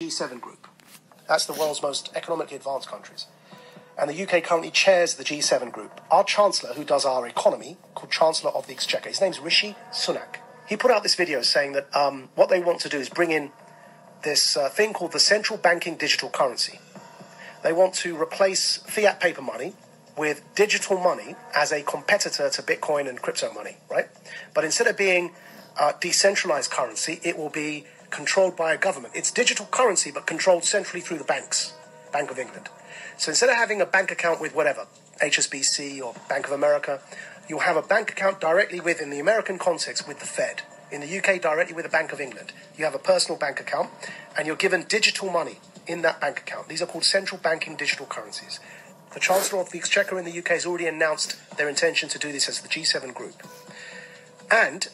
G7 group. That's the world's most economically advanced countries. And the UK currently chairs the G7 group. Our Chancellor, who does our economy, called Chancellor of the Exchequer, his name's Rishi Sunak. He put out this video saying that um, what they want to do is bring in this uh, thing called the central banking digital currency. They want to replace fiat paper money with digital money as a competitor to Bitcoin and crypto money, right? But instead of being uh, decentralized currency, it will be controlled by a government. It's digital currency, but controlled centrally through the banks, Bank of England. So instead of having a bank account with whatever, HSBC or Bank of America, you'll have a bank account directly with, in the American context, with the Fed. In the UK, directly with the Bank of England. You have a personal bank account, and you're given digital money in that bank account. These are called central banking digital currencies. The Chancellor of the Exchequer in the UK has already announced their intention to do this as the G7 group. And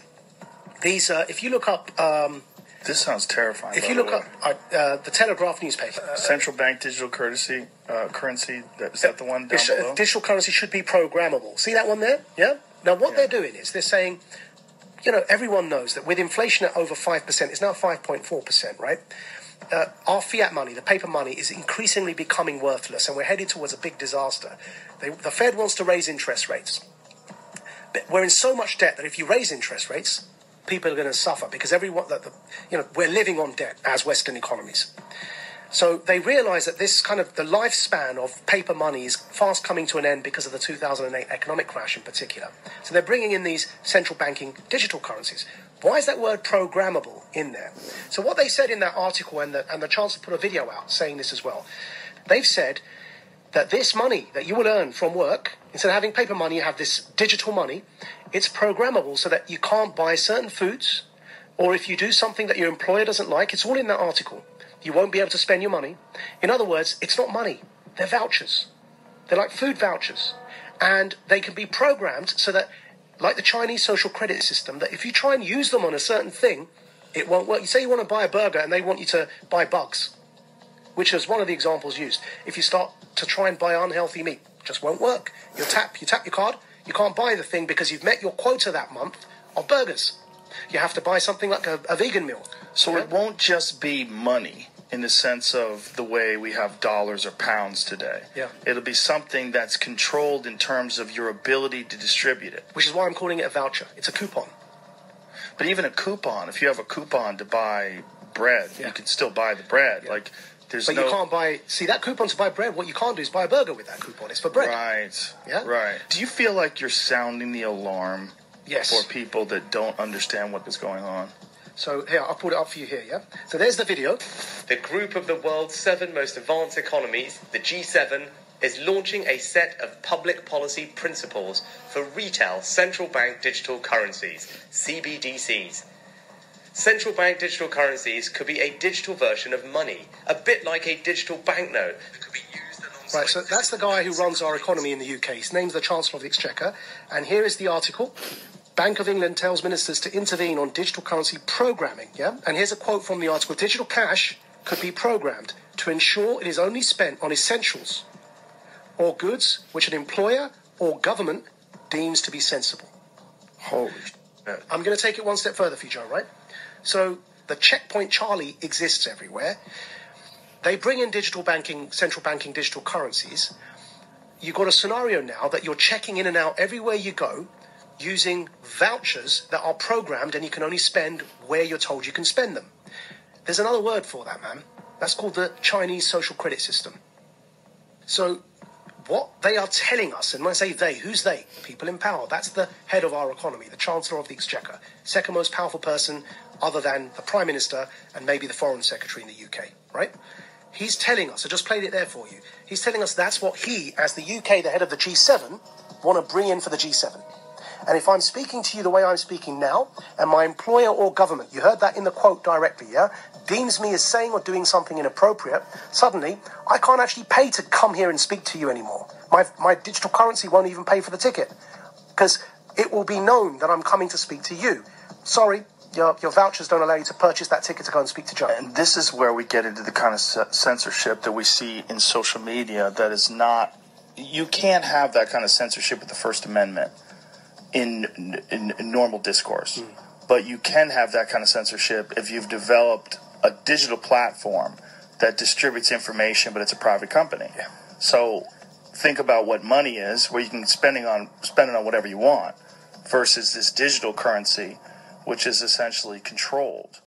these, uh, if you look up um, This sounds terrifying. if you look up uh, uh, the Telegraph newspaper, central bank digital currency, uh, currency. That, is that the one down It's- below? digital currency should be programmable. See that one there? Yeah. Now what Yeah. they're doing is they're saying, you know, everyone knows that with inflation at over five percent, it's now five point four percent, right? Uh, our fiat money, the paper money, is increasingly becoming worthless, and we're headed towards a big disaster. They, the Fed wants to raise interest rates. But we're in so much debt that if you raise interest rates, people are going to suffer because everyone that the, you know we're living on debt as Western economies. So they realise that this kind of the lifespan of paper money is fast coming to an end because of the 2008 economic crash in particular. So they're bringing in these central banking digital currencies. Why is that word programmable in there? So what they said in that article, and the, and the Chancellor put a video out saying this as well, they've said that this money that you will earn from work, instead of having paper money, you have this digital money. It's programmable so that you can't buy certain foods, or if you do something that your employer doesn't like, it's all in that article. You won't be able to spend your money. In other words, it's not money, they're vouchers. They're like food vouchers. And they can be programmed so that, like the Chinese social credit system, that if you try and use them on a certain thing, it won't work. You say you want to buy a burger and they want you to buy bugs which is one of the examples used. If you start to try and buy unhealthy meat, just won't work. You tap, you tap your card, you can't buy the thing because you've met your quota that month of burgers. You have to buy something like a, a vegan meal. so Yeah? it won't just be money in the sense of the way we have dollars or pounds today. Yeah. It'll be something that's controlled in terms of your ability to distribute it. which is why I'm calling it a voucher. It's a coupon. But even a coupon, if you have a coupon to buy bread, Yeah. you can still buy the bread. Like there's But no you can't buy. See that coupon to buy bread. What you can't do is buy a burger with that coupon. It's for bread. Right. Yeah? Right. Do you feel like you're sounding the alarm Yes. for people that don't understand what is going on? So here, I'll put it up for you here. Yeah. So there's the video. The group of the world's seven most advanced economies, the G7, is launching a set of public policy principles for retail central bank digital currencies, CBDCs. Central bank digital currencies could be a digital version of money, a bit like a digital banknote that could be used alongside. Right. So that's the guy who runs our economy in the UK. His name's the Chancellor of the Exchequer, and here is the article. Bank of England tells ministers to intervene on digital currency programming. Yeah. And here's a quote from the article: Digital cash could be programmed to ensure it is only spent on essentials or goods which an employer or government deems to be sensible. Holy I'm going to take it one step further for you, Joe, right? So the checkpoint Charlie exists everywhere. They bring in digital banking, central banking digital currencies. You've got a scenario now that you're checking in and out everywhere you go using vouchers that are programmed and you can only spend where you're told you can spend them. There's another word for that, man. That's called the Chinese social credit system. So what they are telling us, and when I say they, who's they? People in power. That's the head of our economy, the Chancellor of the Exchequer, second most powerful person other than the Prime Minister and maybe the Foreign Secretary in the UK, right? He's telling us, I just played it there for you. He's telling us that's what he, as the UK, the head of the G7, want to bring in for the G7. And if I'm speaking to you the way I'm speaking now, and my employer or government, you heard that in the quote directly, yeah, deems me as saying or doing something inappropriate, suddenly I can't actually pay to come here and speak to you anymore. My, my digital currency won't even pay for the ticket because it will be known that I'm coming to speak to you. Sorry, your, your vouchers don't allow you to purchase that ticket to go and speak to Joe. And this is where we get into the kind of ce- censorship that we see in social media that is not. You can't have that kind of censorship with the First Amendment in, in, in normal discourse. But you can have that kind of censorship if you've developed a digital platform that distributes information, but it's a private company. Yeah. So think about what money is, where you can spending on spend it on whatever you want, versus this digital currency, which is essentially controlled.